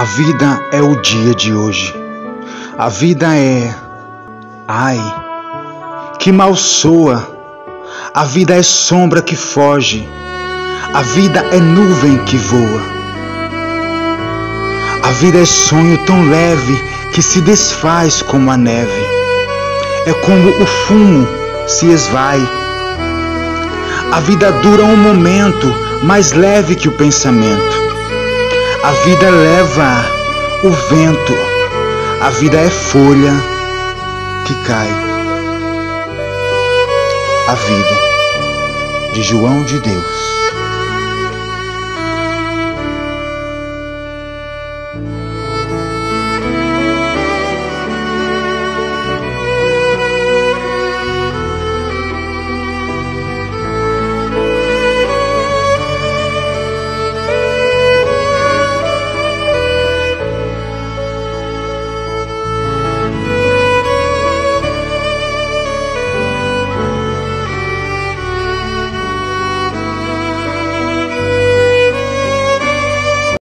A vida é o dia de hoje. A vida é. Ai, que mal soa. A vida é sombra que foge. A vida é nuvem que voa. A vida é sonho tão leve que se desfaz como a neve. É como o fumo se esvai. A vida dura um momento mais leve que o pensamento. A vida leva o vento, a vida é folha que cai. A vida de João de Deus.